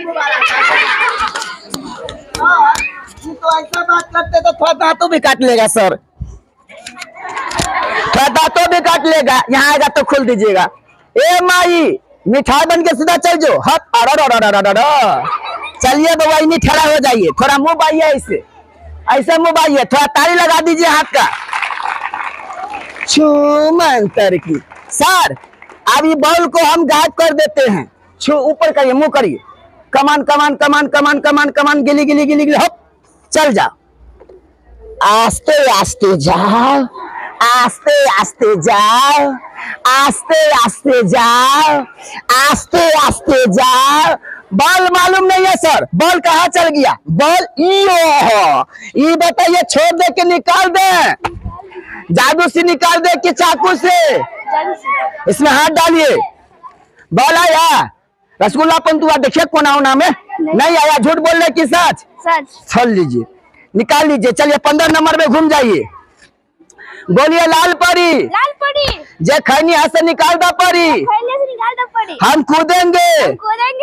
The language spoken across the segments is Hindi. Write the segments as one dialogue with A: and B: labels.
A: तो तो थोड़ा दांतों भी काट लेगा, सर। थोड़ा दांतों भी काट लेगा। यहाँ आएगा तो खोल दीजिएगा। ए, माई, मिठाई बन के सीधा चल जो। हट चलिए बउआ इन्हीं ठहरा हो जाइए थोड़ा मुँह बाइए ऐसे ऐसे मुँह बाइए थोड़ा ताली लगा दीजिए हाथ का छूमंतर की सर अब ये बॉल को हम गायब कर देते हैं छू ऊपर करिए मुँह करिए कमान कमान कमान कमान कमान कमान गिली गिली गिली गिली हप चल जाओ आस्ते आस्ते जाओ आस्ते आस्ते जाओ आस्ते आस्ते जाओ आस्ते आस्ते जाओ। बॉल मालूम नहीं है सर। बॉल कहा चल गया? बॉल यो ये बताइए छोड़ दे के निकाल दे। जादू से निकाल दे कि चाकू से। इसमें हाथ डालिए। बॉल आया। रसगुल्ला पंतुआ देखिए कौन आओ नाम है नहीं आया झूठ बोलने की सच? चल लीजिए। निकाल लीजिए। चलिए पंद्रह नंबर में घूम जाइए। बोलिए लाल परी।
B: लाल परी।
A: जे खैनी हाथ से निकाल दो परी। हम कूदेंगे।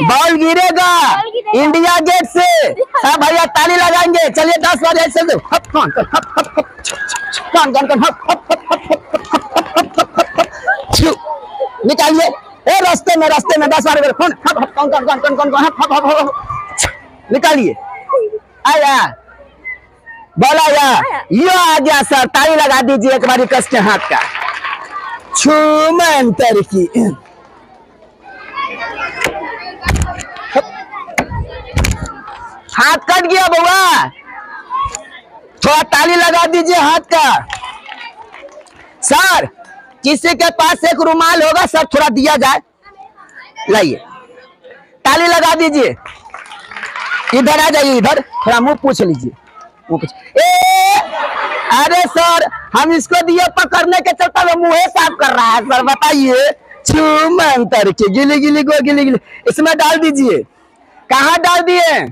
A: बॉल गिरेगा। इंडिया गेट से। सब हाँ भैया ताली लगाएँगे। चलिए दस बजे से निकालिए। ए रास्ते में रास्ते में दस बार कौन कौन कौन कौन कौन कौन कौन हप हप। निकालिए। आया। बॉल आया। यो आ गया सर। ताली लगा दीजिए एक बारी कस के। हाथ का छूमंतर की। हाथ कट गया बउआ थोड़ा ताली लगा दीजिए हाथ का। सर किसी के पास एक रुमाल होगा सब थोड़ा दिया जाए। लाइए। ताली लगा दीजिए। इधर आ जाइए इधर। थोड़ा मुँह पूछ लीजिए। मुँह पूछ। ए अरे सर हम इसको दिए पकड़ने के चलते वो मुँह साफ़ कर रहा है। सर बताइए। छूमंतर की गिली गिली गो गिली गिली। इसमें डाल दीजिए। कहाँ डाल दिए?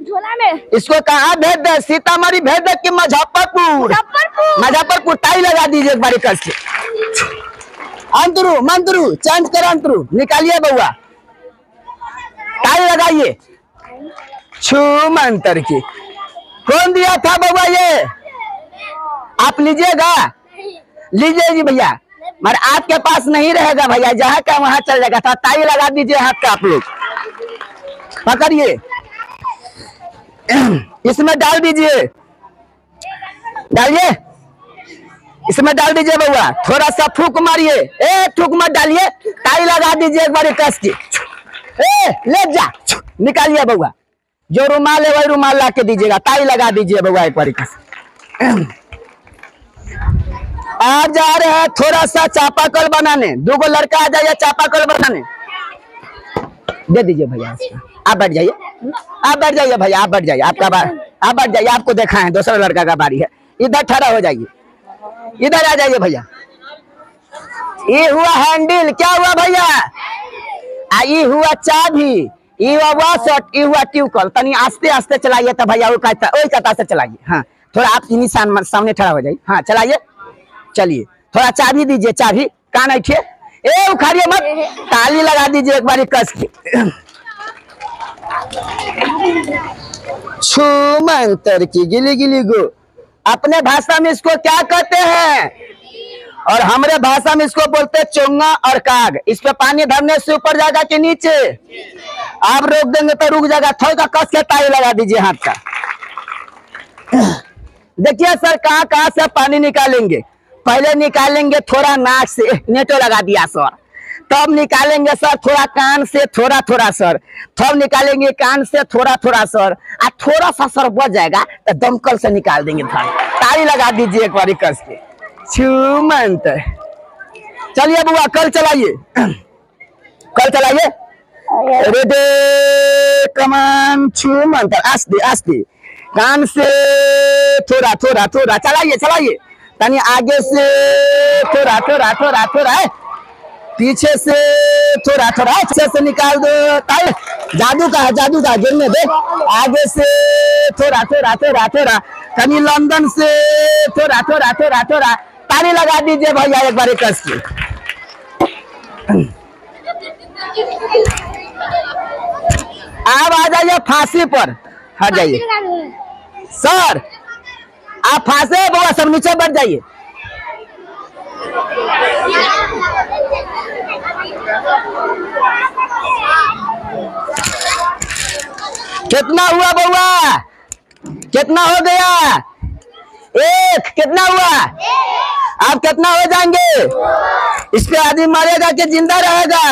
B: झोला में।
A: इसको कहाँ भेज दे? सीतामढ़ी भेज दे की मुजफ्फरपुर?
B: मुजफ्फरपुर।
A: टाई लगा दीजिए एक बारी कस के अंतरू, मंतरू चेंज कर अंतरू। निकालिए बउआ टाई लगाइए। छू मंतर की। कौन दिया था बउआ ये? आप लीजिएगा। लीजिए जी भैया। मगर आपके पास नहीं रहेगा भैया। जहाँ का वहाँ चल जाएगा। था ताई लगा दीजिए हाथ का आप लोग। पकड़िए। इसमें डाल दीजिए। डालिए। इसमें डाल दीजिए बउआ थोड़ा सा फूक मारिए। ए, फूक मत डालिए। ताई लगा दीजिए एक बारी कस की। ए, ले जा। निकालिए बउआ जो रुमाल है, वही रुमाल ला के दीजिएगा। ताई लगा दीजिए बउआ एक बारी कस जा रहे हैं थोड़ा सा चापाकल बनाने। दो गो लड़का आ जाइए चापाकल बनाने। दे दीजिए भैया आप बैठ जाइए। आप बैठ जाइए भैया, आप बैठ जाइए। आपका बार आप बैठ जाइए। आपको देखा है, दूसरा लड़का का बारी है। इधर ठहरा हो जाइए। इधर आ जाइए भैया। ये हुआ हैंडल, क्या हुआ भैया? आ, ये हुआ चाबी, ये हुआ वॉशट ये हुआ ट्यूबकल। तनी आस्ते आस्ते चलाइए तो भैया वो कहता वही कहता से चलाइए। हाँ थोड़ा आप इन्हीं सामने ठहरा हो जाइए। हाँ चलाइए। चलिए, थोड़ा चाबी दीजिए, चाबी। कान ऐठिए। ए, उखाड़िए मत। ताली लगा दीजिए एक बारी कस के। छूमंतर की गिली गिली गो। अपने भाषा में इसको क्या कहते हैं? और हमारे भाषा में इसको बोलते हैं चोंगा और काग। इस पे पानी धरने से ऊपर जाएगा कि नीचे? आप रोक देंगे तो रुक जाएगा। थोड़ा का कस के ताली लगा दीजिए हाथ का। देखिए सर कहाँ कहाँ से पानी निकालेंगे? पहले निकालेंगे थोड़ा नाक से। नेटो लगा दिया सर। तब निकालेंगे सर थोड़ा कान से, थोड़ा थोड़ा सर। तब निकालेंगे कान से, थोड़ा थोड़ा सर। आ थोड़ा सा सर बच जाएगा तो दमकल से निकाल देंगे थोड़ा ताली लगा दीजिए एक बारी कस के। छूमंत। चलिए बुआ, कल चलाइए। कल चलाइए। रेडे कमान छूमंत। आस्ते आस्ते कान से, थोड़ा थोड़ा थोड़ा। चलाइए चलाइए। तनी आगे से, थोड़ा थोड़ा थोड़ा थोड़ा पीछे से थोड़ा थोड़ा अच्छे से निकाल दो ताल। जादू का है जादू का गिरने दे आगे से थोड़ा थोड़ा थोड़ा थोड़ा। कहीं लंदन से थोड़ा थोड़ा थोड़ा थोड़ा। ताली लगा दीजिए भैया एक बार कस के। आप आ जाइए फांसी पर। हट जाइए। सर आप फांसे बोला सब नीचे बैठ जाइए। कितना हुआ बउआ? कितना हो गया? एक कितना हुआ? आप कितना हो जाएँगे? इस पे आदमी मरेगा कि ज़िंदा रहेगा?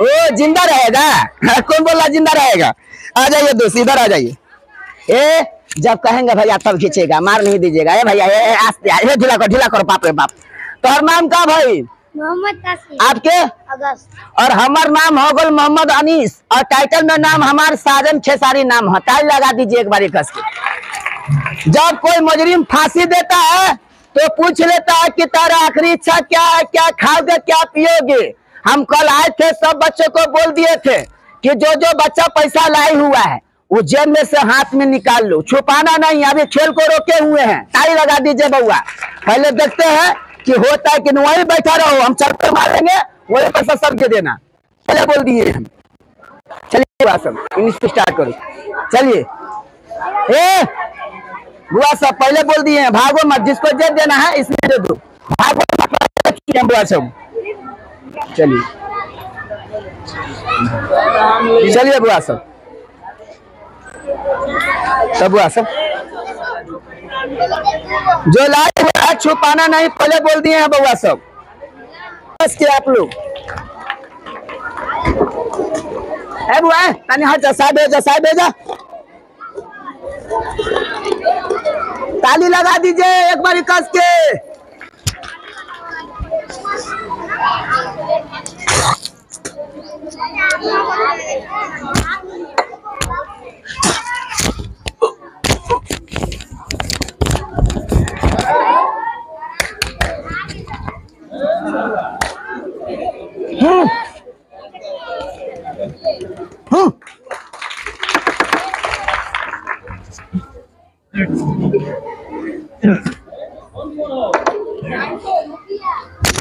A: ओ ज़िंदा रहेगा। कौन बोला ज़िंदा रहेगा? आ जाइए दोस्त इधर आ जाइए। ए जब कहेंगे भैया तब खींचेगा मार नहीं दीजिएगा। ए भैया ए, आस्ते ढीला करो ढीला करो बाप रे बाप। तोहर नाम का भाई?
B: मोहम्मद
A: आपके
B: अगस्त।
A: और हमार नाम हो गल मोहम्मद अनीस और टाइटल में नाम हमार साजन खेसारी नाम है। टाइल लगा दीजिए एक बारी कस के। जब कोई मुजरिम फांसी देता है तो पूछ लेता है कि तारा आखिरी इच्छा क्या है क्या खाओगे क्या पियोगे? हम कल आए थे सब बच्चों को बोल दिए थे कि जो जो बच्चा पैसा लाए हुआ है वो जेब में से हाथ में निकाल लो। छुपाना नहीं अभी खेल को रोके हुए हैं। टाई लगा दीजिए बउआ पहले देखते हैं कि होता है कि वहीं बैठा रहो, हम चक्कर मारेंगे, वही पैसा सबके देना। पहले बोल दिए हम। चलिए इंग्लिश स्टार्ट करो। चलिए। ए, बुआ सब पहले बोल दिए हैं, भागो मत, जिसको जे देना है, इसमें दे दो। भागो बुआ सब। चलिए। चलिए बुआ सब। सब बुआ सब। जो लाए है छुपाना नहीं, पहले बोल दिए हैं बउआ सब। बस के आप लोग। है बुआ, तनी हाथ जसा भेजा सा भेजा ताली लगा दीजिए एक बार कस के।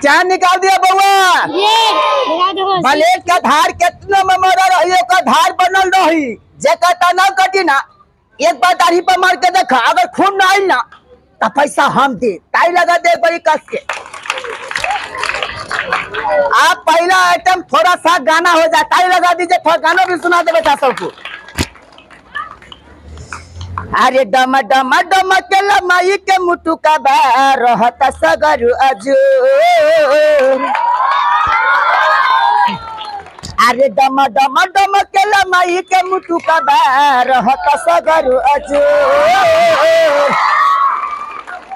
A: क्या निकाल दिया बउआ ब्लेड का धार कितना में मरा रही ओकर धार बनल रही। जे कहता ना कटी ना एक बार दाढ़ी पर मार के देखा अगर खून ना आइल ना तो पैसा हम दे। टाई लगा दे बड़ी कस के। आप पहला आइटम थोड़ा सा गाना हो जाए टाई लगा दीजिए थोड़ा गाना भी सुना दे बेटा सबको। अरे डम डम डम के लमाई के मुटु का बा, रहत सगर अजूर। अरे डम डम डम के लमाई के मुटु का बा, रहत सगर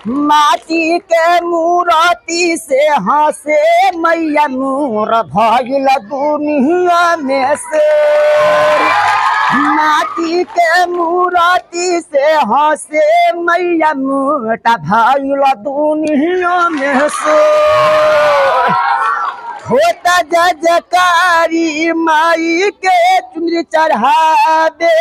A: माटी के मूरती से हंसे मैया नूर भइल दुनिया में से। माटी के मूरती से हसे मैया मोटा भइल दुनिया में से। होता जजकारी माई के चुनरी चढ़ावे,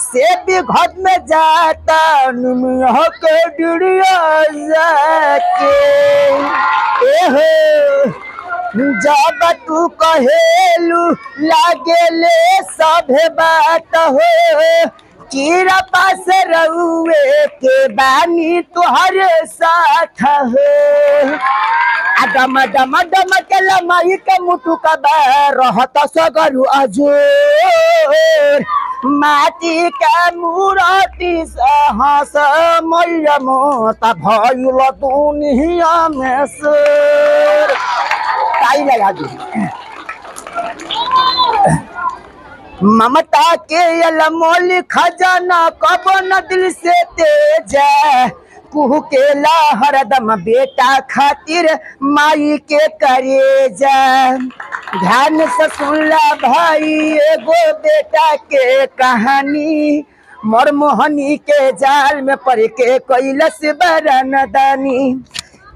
A: से भी घर में जाता नुमिया के डिड़िया जाके। ए हो जब तू कहेलू, लागेले सभे बात हो। कीरा पास रहुए के बानी तुहर साथ हो। डम डम डम के लमाई के मुटु का रहत सगरु अजोर माटी के मूरति से हंस मैया मोता भइल दुनिया में सुर ताई लगा दी। ममता के अलमोल खजाना कब न दिल से तेज कुहू के हरदम बेटा खातिर माई के करे ध्यान से सुनला भाई, एगो बेटा के कहानी। मोर मोहनी के जाल में पड़ के कैलस बरनदानी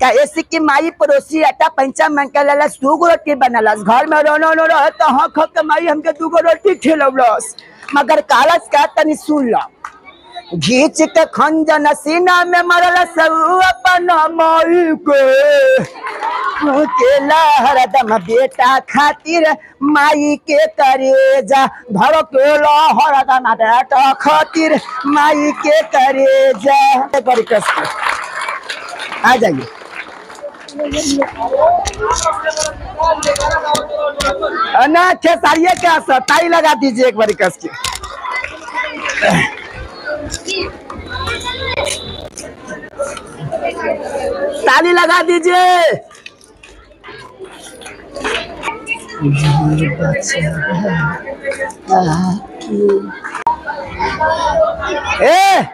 A: कैसे की माई पड़ोसी आटा पंचा मंका ललस दूगो रोटी बनलस। घर में रोनो नो रह तो हक हक के माई हमके दूगो रोटी खिलौलस। मगर कालस का तनी सुन लो। घीच के खंजन सीना में मरल सब अपन माई के। केला हरदम बेटा खातिर माई के करेजा। धर केला हरदम बेटा खातिर माई के बड़ी कष्ट आ जाइए। ना खेसारिये के असर ताई लगा दीजिए एक बारी कस के। ताली लगा दीजिए। ए,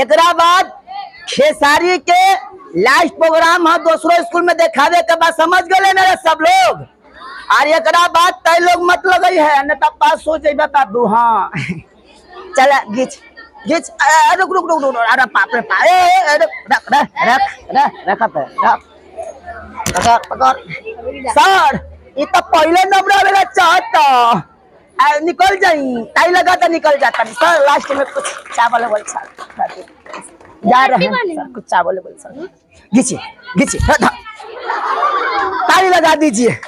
A: एकरा बाद खेसारी के लास्ट प्रोग्राम है दूसरो स्कूल में देखावे के बाद समझ गए ना रे सब लोग। और एकरा बाद तय लोग मत लगई है तब पास सोच बता दू हाँ। चल घिच घिच रुक रुक रुक रुक अरे बाप रे बाप ए, ए, ए, रुक, रख रख रख रख रख पकड़ पकड़। सर ये तो पहले नंबर वाला चाहता। निकल जाई टाई लगा तो निकल जाता। सर लास्ट में कुछ चावल वावल छा जा रहे हैं। कुछ चावल वावल सर घिचिए घिचिए। ताली लगा दीजिए।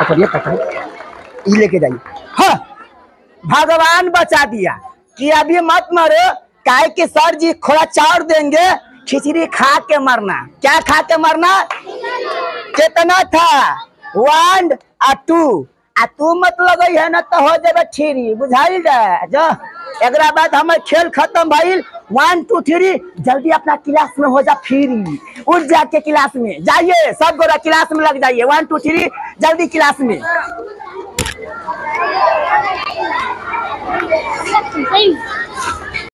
A: पकड़िए लेके जाइए। हाँ भगवान बचा दिया। कि अभी मत मरो। काय के सर जी खोला चार देंगे खिचड़ी खा के मरना। क्या खा के मरना? कितना था? वन आ टू आ तू मत लगई है ना तो हो जाए थ्री बुझाई जो एकरा बाद हमार खेल खत्म भइल। वन टू थ्री जल्दी अपना क्लास में हो जा फ्री उठ जा के क्लास में। जाइए, सब गोरा क्लास में लग जाइए। वन टू थ्री जल्दी क्लास में.